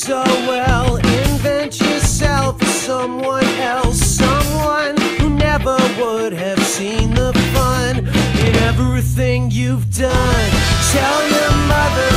so well. Invent yourself someone else Someone who never would have seen the fun In everything you've done. Tell your mother